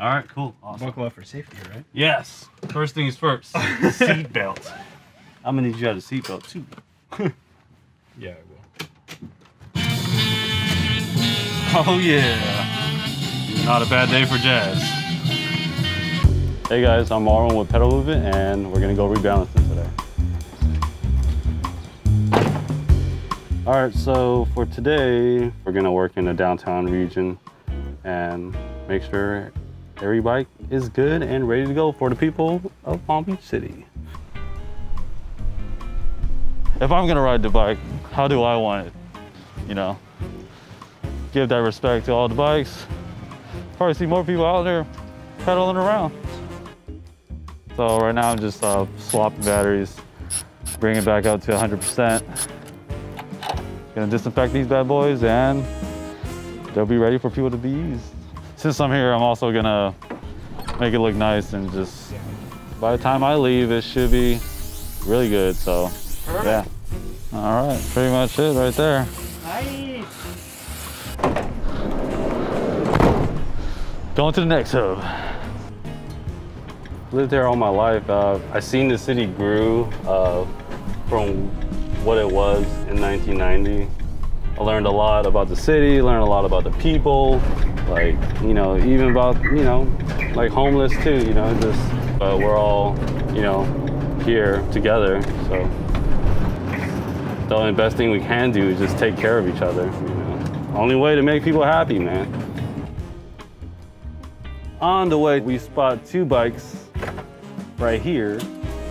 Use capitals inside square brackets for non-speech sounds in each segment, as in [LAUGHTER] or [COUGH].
All right, cool. Awesome. Buckle up for safety, right? Yes. First things first. [LAUGHS] seat belt. I'm gonna need you to have a seat belt too. [LAUGHS] Yeah, I will. Oh yeah. Not a bad day for jazz. Hey guys, I'm Marlon with Pedal Movement and we're gonna go rebalancing today. All right, so for today, we're gonna work in the downtown region and make sure every bike is good and ready to go for the people of Palm Beach City. If I'm gonna ride the bike, how do I want it? You know, give that respect to all the bikes. Probably see more people out there pedaling around. So right now I'm just uh, swapping batteries, bring it back up to 100%. Gonna disinfect these bad boys and they'll be ready for people to be used. Since I'm here, I'm also gonna make it look nice and just, by the time I leave, it should be really good, so yeah. All right, pretty much it right there. Going to the next hub. Lived there all my life. Uh, I seen the city grew uh, from what it was in 1990. I learned a lot about the city, learned a lot about the people, like, you know, even about, you know, like homeless too, you know, just, but we're all, you know, here together, so. The only best thing we can do is just take care of each other, you know. Only way to make people happy, man. On the way, we spot two bikes right here.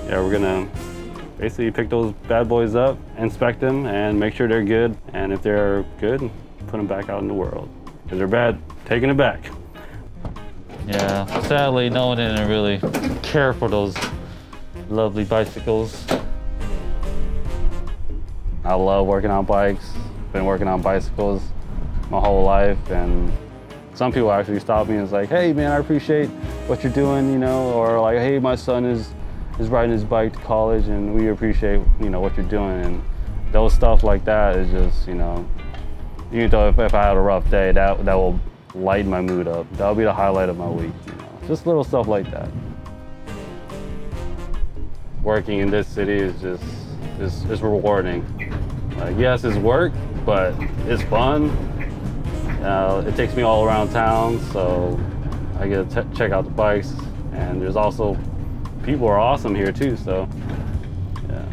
Yeah, we're gonna basically pick those bad boys up, inspect them, and make sure they're good. And if they're good, put them back out in the world. If they're bad, taking it back. Yeah, sadly, no one didn't really care for those lovely bicycles. I love working on bikes. Been working on bicycles my whole life, and some people actually stop me and it's like, "Hey, man, I appreciate what you're doing," you know, or like, "Hey, my son is is riding his bike to college, and we appreciate you know what you're doing." And those stuff like that is just, you know, even know, if, if I had a rough day, that that will lighten my mood up. That'll be the highlight of my week. You know, just little stuff like that. Working in this city is just is, is rewarding. Like, yes, it's work, but it's fun. Uh, it takes me all around town, so I get to check out the bikes. And there's also people are awesome here too. So yeah,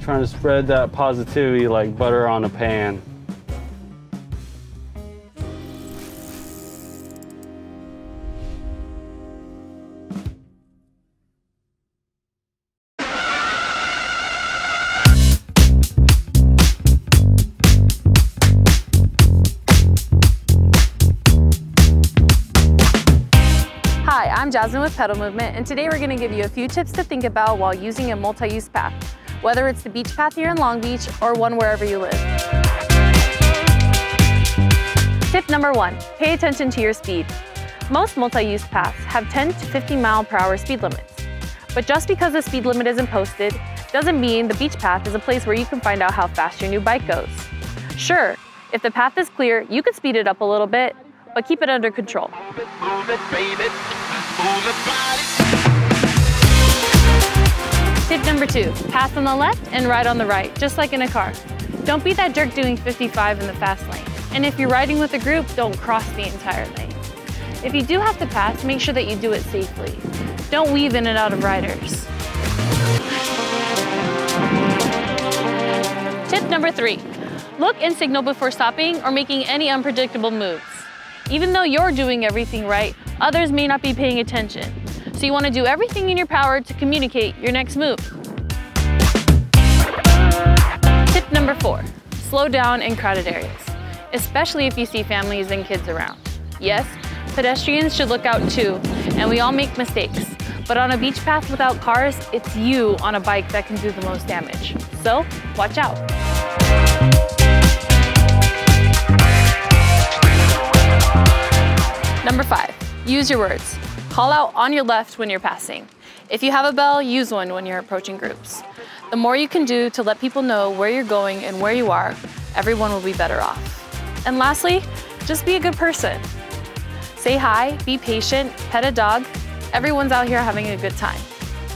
trying to spread that positivity like butter on a pan. Jasmine with Pedal Movement, and today we're going to give you a few tips to think about while using a multi-use path, whether it's the beach path here in Long Beach or one wherever you live. Tip number one, pay attention to your speed. Most multi-use paths have 10 to 50 mile per hour speed limits. But just because the speed limit isn't posted, doesn't mean the beach path is a place where you can find out how fast your new bike goes. Sure, if the path is clear, you could speed it up a little bit, but keep it under control. Tip number two, pass on the left and ride on the right, just like in a car. Don't be that jerk doing 55 in the fast lane. And if you're riding with a group, don't cross the entire lane. If you do have to pass, make sure that you do it safely. Don't weave in and out of riders. Tip number three, look and signal before stopping or making any unpredictable moves. Even though you're doing everything right, others may not be paying attention. So you want to do everything in your power to communicate your next move. Tip number four, slow down in crowded areas, especially if you see families and kids around. Yes, pedestrians should look out too, and we all make mistakes. But on a beach path without cars, it's you on a bike that can do the most damage. So watch out. Number five, use your words. Call out on your left when you're passing. If you have a bell, use one when you're approaching groups. The more you can do to let people know where you're going and where you are, everyone will be better off. And lastly, just be a good person. Say hi, be patient, pet a dog. Everyone's out here having a good time.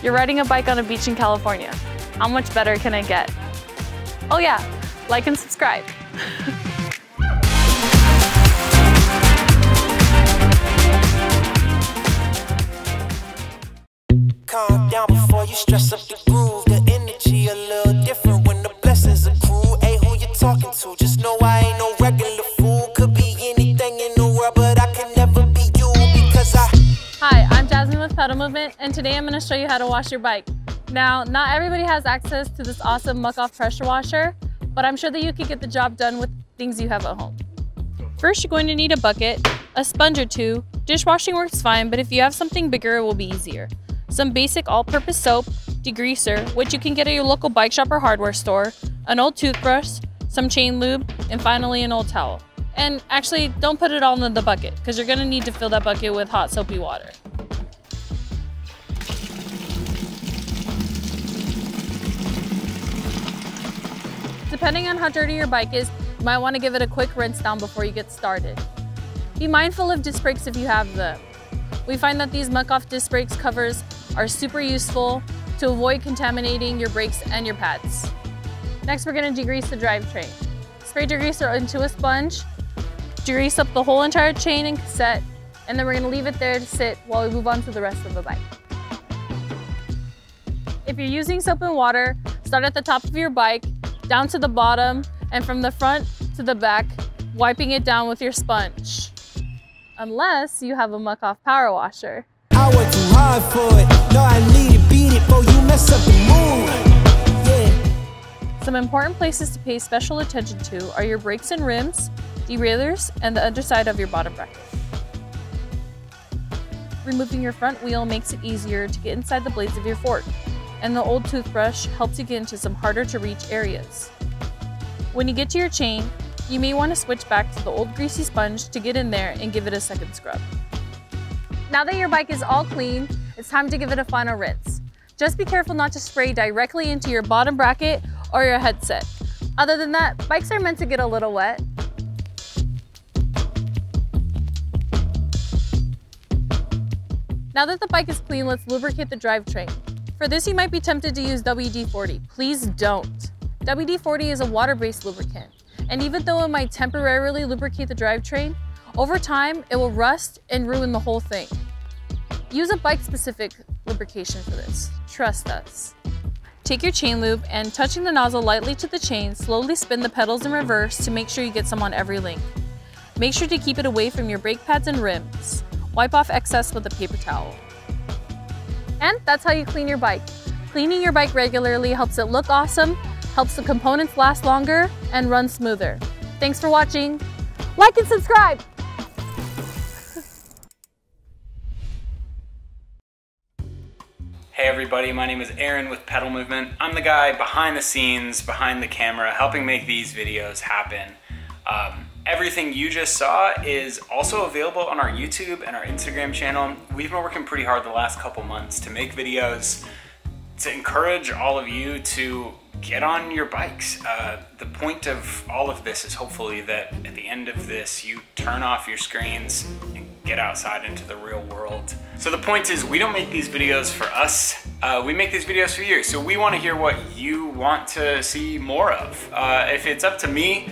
You're riding a bike on a beach in California. How much better can I get? Oh yeah, like and subscribe. [LAUGHS] stress up the groove. The energy a little different when the blessings accrue. Hey, who you talking to? Just know I ain't no regular fool. Could be anything in the world, but I can never be you because I. Hi, I'm Jasmine with Pedal Movement, and today I'm going to show you how to wash your bike. Now, not everybody has access to this awesome Muc-Off pressure washer, but I'm sure that you can get the job done with things you have at home. First, you're going to need a bucket, a sponge or two. Dishwashing works fine, but if you have something bigger, it will be easier some basic all-purpose soap, degreaser, which you can get at your local bike shop or hardware store, an old toothbrush, some chain lube, and finally an old towel. And actually, don't put it all in the bucket, because you're going to need to fill that bucket with hot soapy water. Depending on how dirty your bike is, you might want to give it a quick rinse down before you get started. Be mindful of disc brakes if you have them. We find that these Muc-Off disc brakes covers are super useful to avoid contaminating your brakes and your pads. Next, we're gonna degrease the drivetrain. Spray degreaser into a sponge, degrease up the whole entire chain and cassette, and then we're gonna leave it there to sit while we move on to the rest of the bike. If you're using soap and water, start at the top of your bike, down to the bottom, and from the front to the back, wiping it down with your sponge. Unless you have a Muc-Off power washer. Too hard for it. No, I need to beat it you mess up the mood. Some important places to pay special attention to are your brakes and rims, derailleurs, and the underside of your bottom bracket. Removing your front wheel makes it easier to get inside the blades of your fork, and the old toothbrush helps you get into some harder to reach areas. When you get to your chain, you may want to switch back to the old greasy sponge to get in there and give it a second scrub. Now that your bike is all clean, it's time to give it a final rinse. Just be careful not to spray directly into your bottom bracket or your headset. Other than that, bikes are meant to get a little wet. Now that the bike is clean, let's lubricate the drivetrain. For this, you might be tempted to use WD-40. Please don't. WD-40 is a water-based lubricant, and even though it might temporarily lubricate the drivetrain, over time, it will rust and ruin the whole thing. Use a bike-specific lubrication for this. Trust us. Take your chain lube and touching the nozzle lightly to the chain, slowly spin the pedals in reverse to make sure you get some on every link. Make sure to keep it away from your brake pads and rims. Wipe off excess with a paper towel. And that's how you clean your bike. Cleaning your bike regularly helps it look awesome, helps the components last longer, and run smoother. Thanks for watching. Like and subscribe! Hey everybody, my name is Aaron with Pedal Movement. I'm the guy behind the scenes, behind the camera, helping make these videos happen. Um, everything you just saw is also available on our YouTube and our Instagram channel. We've been working pretty hard the last couple months to make videos to encourage all of you to get on your bikes. Uh, the point of all of this is hopefully that at the end of this, you turn off your screens and get outside into the real world. So the point is we don't make these videos for us, uh, we make these videos for you. So we wanna hear what you want to see more of. Uh, if it's up to me,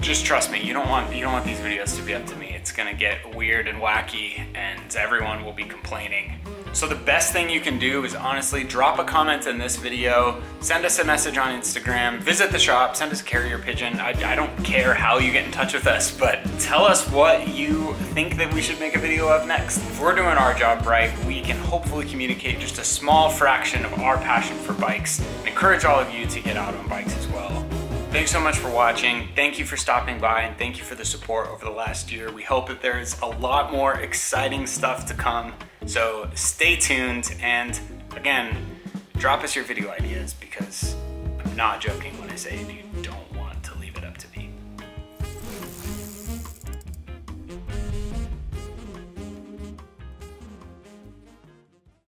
just trust me, you don't want you don't want these videos to be up to me. It's gonna get weird and wacky and everyone will be complaining. So the best thing you can do is honestly drop a comment in this video, send us a message on Instagram, visit the shop, send us a carrier pigeon. I, I don't care how you get in touch with us, but tell us what you think that we should make a video of next. If we're doing our job right, we can hopefully communicate just a small fraction of our passion for bikes and encourage all of you to get out on bikes as well. Thanks so much for watching. Thank you for stopping by and thank you for the support over the last year. We hope that there's a lot more exciting stuff to come. So stay tuned and again, drop us your video ideas because I'm not joking when I say you don't